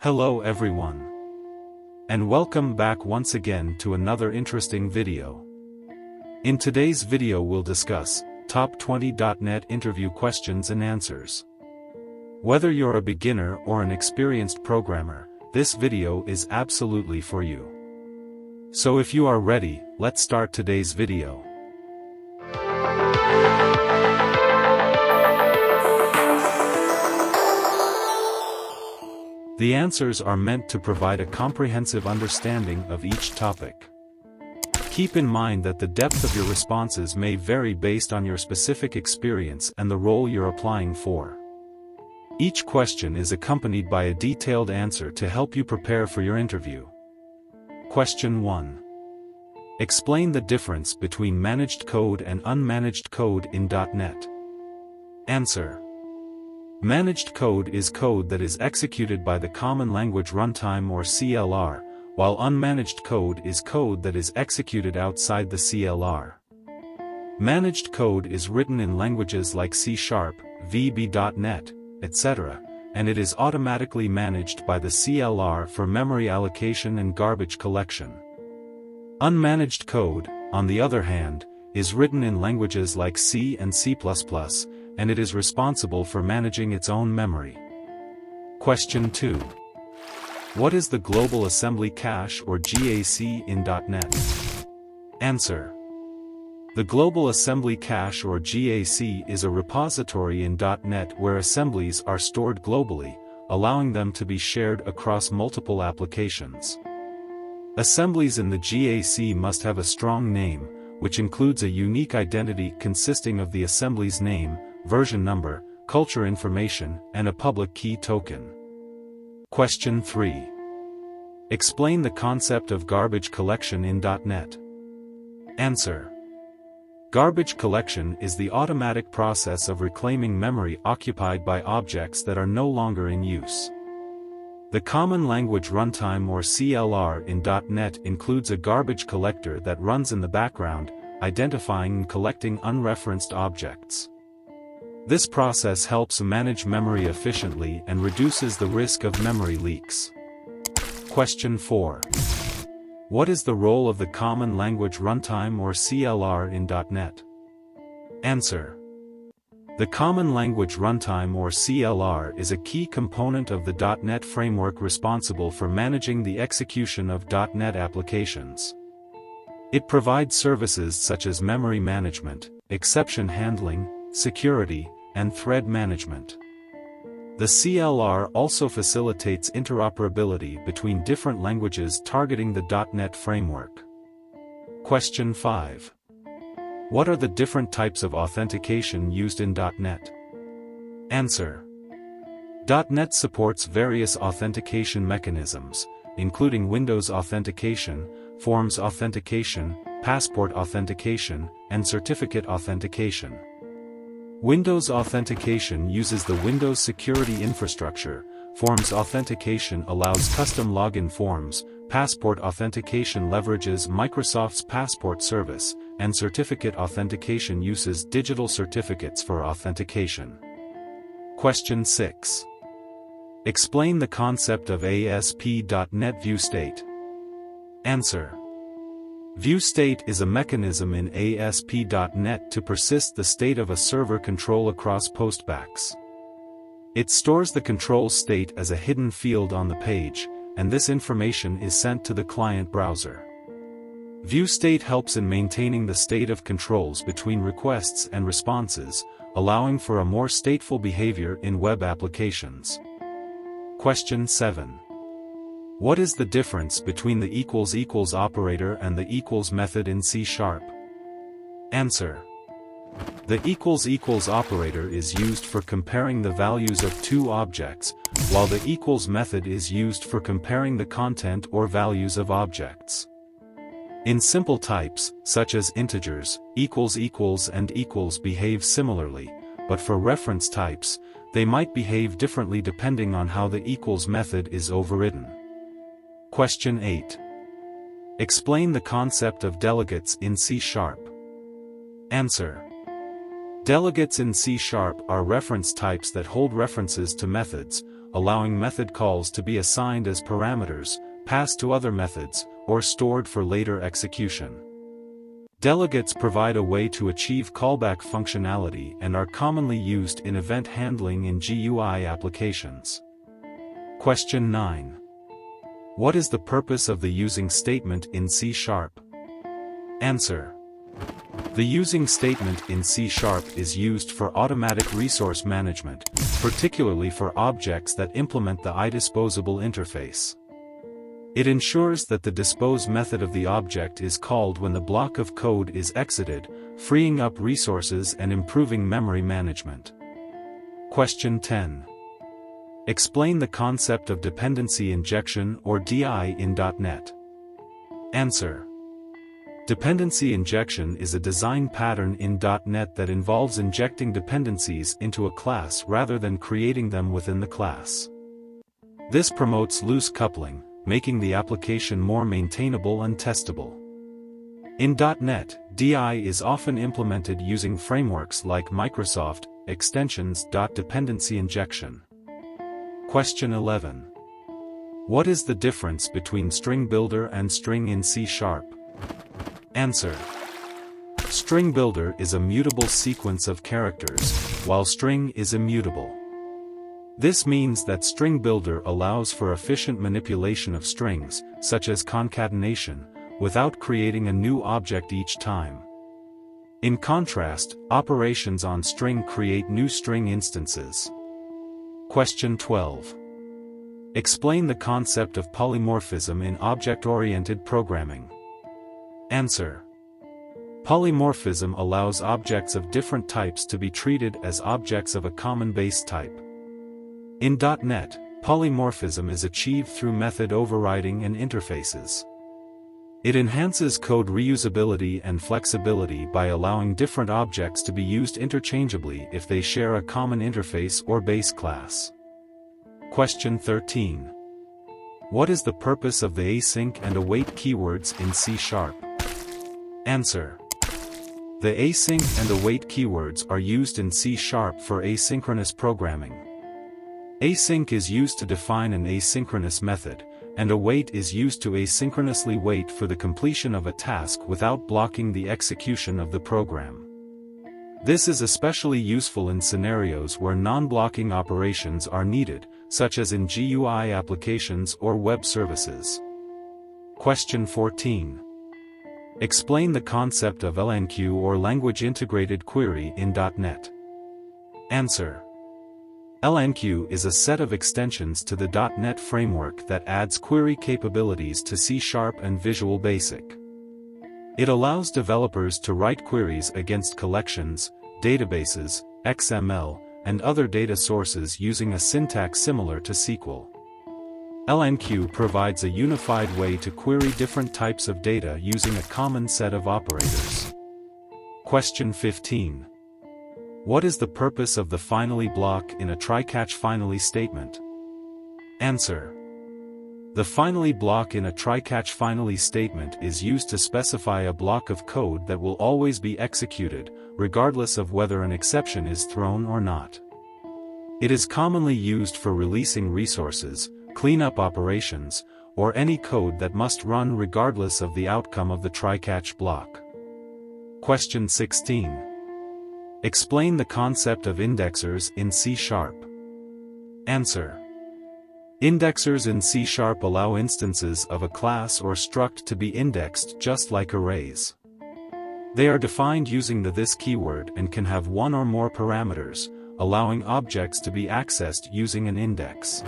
Hello everyone. And welcome back once again to another interesting video. In today's video we'll discuss, Top 20.NET Interview Questions and Answers. Whether you're a beginner or an experienced programmer, this video is absolutely for you. So if you are ready, let's start today's video. The answers are meant to provide a comprehensive understanding of each topic. Keep in mind that the depth of your responses may vary based on your specific experience and the role you're applying for. Each question is accompanied by a detailed answer to help you prepare for your interview. Question 1. Explain the difference between managed code and unmanaged code in .NET. Answer. Managed code is code that is executed by the Common Language Runtime or CLR, while unmanaged code is code that is executed outside the CLR. Managed code is written in languages like C Sharp, VB.NET, etc., and it is automatically managed by the CLR for memory allocation and garbage collection. Unmanaged code, on the other hand, is written in languages like C and C++, and it is responsible for managing its own memory. Question 2. What is the Global Assembly Cache or GAC in .NET? Answer. The Global Assembly Cache or GAC is a repository in .NET where assemblies are stored globally, allowing them to be shared across multiple applications. Assemblies in the GAC must have a strong name, which includes a unique identity consisting of the assembly's name, version number, culture information, and a public key token. Question 3. Explain the concept of garbage collection in .NET. Answer. Garbage collection is the automatic process of reclaiming memory occupied by objects that are no longer in use. The Common Language Runtime or CLR in .NET includes a garbage collector that runs in the background, identifying and collecting unreferenced objects. This process helps manage memory efficiently and reduces the risk of memory leaks. Question 4. What is the role of the Common Language Runtime or CLR in .NET? Answer. The Common Language Runtime or CLR is a key component of the .NET framework responsible for managing the execution of .NET applications. It provides services such as memory management, exception handling, security, and thread management. The CLR also facilitates interoperability between different languages targeting the .NET framework. Question 5. What are the different types of authentication used in .NET? Answer. .NET supports various authentication mechanisms, including Windows Authentication, Forms Authentication, Passport Authentication, and Certificate Authentication. Windows Authentication uses the Windows Security Infrastructure, Forms Authentication allows custom login forms, Passport Authentication leverages Microsoft's Passport service, and Certificate Authentication uses digital certificates for authentication. Question 6. Explain the concept of ASP.NET View State. Answer. View state is a mechanism in ASP.NET to persist the state of a server control across postbacks. It stores the control state as a hidden field on the page, and this information is sent to the client browser. View state helps in maintaining the state of controls between requests and responses, allowing for a more stateful behavior in web applications. Question 7. What is the difference between the equals equals operator and the equals method in C Sharp? Answer. The equals equals operator is used for comparing the values of two objects, while the equals method is used for comparing the content or values of objects. In simple types, such as integers, equals equals and equals behave similarly, but for reference types, they might behave differently depending on how the equals method is overridden. Question 8. Explain the concept of delegates in C-sharp. Answer. Delegates in C-sharp are reference types that hold references to methods, allowing method calls to be assigned as parameters, passed to other methods, or stored for later execution. Delegates provide a way to achieve callback functionality and are commonly used in event handling in GUI applications. Question 9. What is the purpose of the using statement in C Sharp? Answer. The using statement in C Sharp is used for automatic resource management, particularly for objects that implement the IDisposable interface. It ensures that the dispose method of the object is called when the block of code is exited, freeing up resources and improving memory management. Question 10. Explain the concept of dependency injection or DI in .NET. Answer. Dependency injection is a design pattern in .NET that involves injecting dependencies into a class rather than creating them within the class. This promotes loose coupling, making the application more maintainable and testable. In .NET, DI is often implemented using frameworks like Microsoft, extensions. Dependency injection. Question 11. What is the difference between string builder and string in C Sharp? Answer. String builder is a mutable sequence of characters, while string is immutable. This means that string builder allows for efficient manipulation of strings, such as concatenation, without creating a new object each time. In contrast, operations on string create new string instances. Question 12. Explain the concept of polymorphism in object-oriented programming. Answer. Polymorphism allows objects of different types to be treated as objects of a common base type. In .NET, polymorphism is achieved through method overriding and interfaces. It enhances code reusability and flexibility by allowing different objects to be used interchangeably if they share a common interface or base class. Question 13. What is the purpose of the async and await keywords in C Sharp? Answer. The async and await keywords are used in C Sharp for asynchronous programming. Async is used to define an asynchronous method, and await is used to asynchronously wait for the completion of a task without blocking the execution of the program. This is especially useful in scenarios where non-blocking operations are needed, such as in GUI applications or web services. Question 14. Explain the concept of LINQ or Language Integrated Query in .NET. Answer. LINQ is a set of extensions to the .NET framework that adds query capabilities to C Sharp and Visual Basic. It allows developers to write queries against collections, databases, XML, and other data sources using a syntax similar to SQL. LINQ provides a unified way to query different types of data using a common set of operators. Question 15. What is the purpose of the finally block in a try-catch finally statement? Answer. The finally block in a try-catch finally statement is used to specify a block of code that will always be executed, regardless of whether an exception is thrown or not. It is commonly used for releasing resources, cleanup operations, or any code that must run regardless of the outcome of the try-catch block. Question 16. Explain the concept of indexers in C-sharp. Answer. Indexers in C-sharp allow instances of a class or struct to be indexed just like arrays. They are defined using the this keyword and can have one or more parameters, allowing objects to be accessed using an index.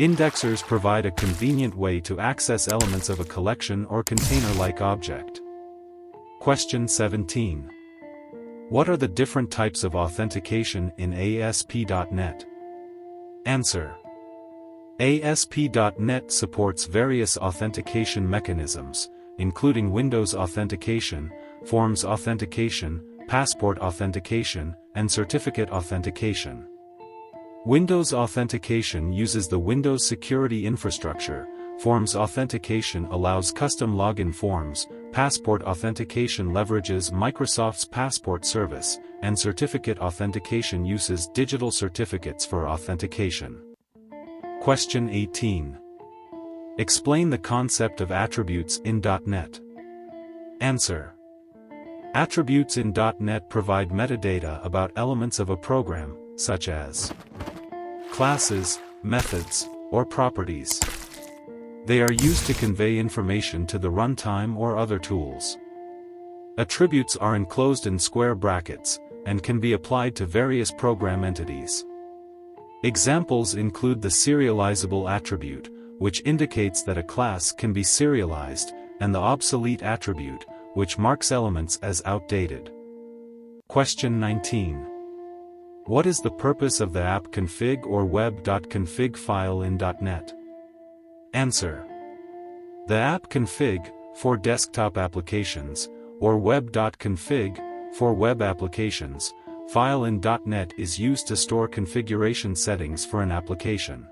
Indexers provide a convenient way to access elements of a collection or container-like object. Question 17. What are the different types of authentication in ASP.NET? Answer. ASP.NET supports various authentication mechanisms, including Windows Authentication, Forms Authentication, Passport Authentication, and Certificate Authentication. Windows Authentication uses the Windows Security Infrastructure, Forms Authentication allows custom login forms, Passport Authentication leverages Microsoft's Passport service, and Certificate Authentication uses digital certificates for authentication. Question 18. Explain the concept of attributes in .NET. Answer. Attributes in .NET provide metadata about elements of a program, such as classes, methods, or properties. They are used to convey information to the runtime or other tools. Attributes are enclosed in square brackets, and can be applied to various program entities. Examples include the serializable attribute, which indicates that a class can be serialized, and the obsolete attribute, which marks elements as outdated. Question 19. What is the purpose of the app config or web.config file in .NET? Answer. The app config, for desktop applications, or web.config, for web applications, file in .NET is used to store configuration settings for an application.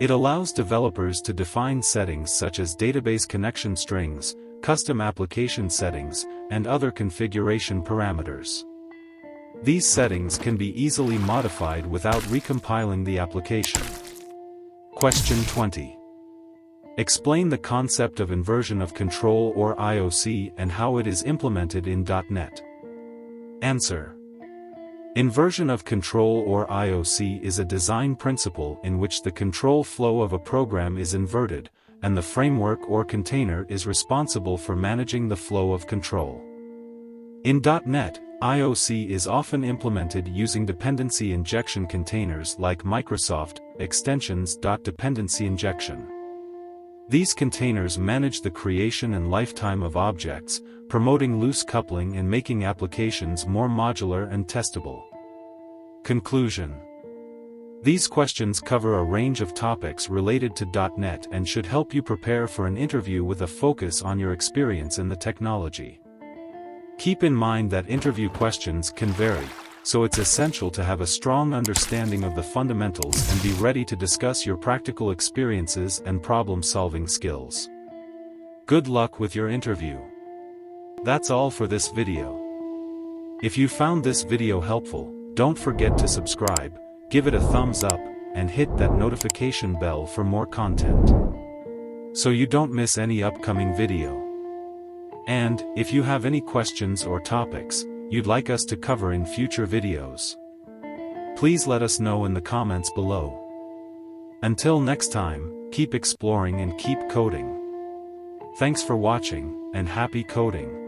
It allows developers to define settings such as database connection strings, custom application settings, and other configuration parameters. These settings can be easily modified without recompiling the application. Question 20. Explain the concept of inversion of control or IOC and how it is implemented in .NET. Answer. Inversion of control or IOC is a design principle in which the control flow of a program is inverted, and the framework or container is responsible for managing the flow of control. In .NET, IOC is often implemented using dependency injection containers like Microsoft extensions. Injection. These containers manage the creation and lifetime of objects, promoting loose coupling and making applications more modular and testable. Conclusion These questions cover a range of topics related to .NET and should help you prepare for an interview with a focus on your experience in the technology. Keep in mind that interview questions can vary, so it's essential to have a strong understanding of the fundamentals and be ready to discuss your practical experiences and problem-solving skills. Good luck with your interview. That's all for this video. If you found this video helpful, don't forget to subscribe, give it a thumbs up, and hit that notification bell for more content. So you don't miss any upcoming video. And, if you have any questions or topics, you'd like us to cover in future videos. Please let us know in the comments below. Until next time, keep exploring and keep coding. Thanks for watching, and happy coding.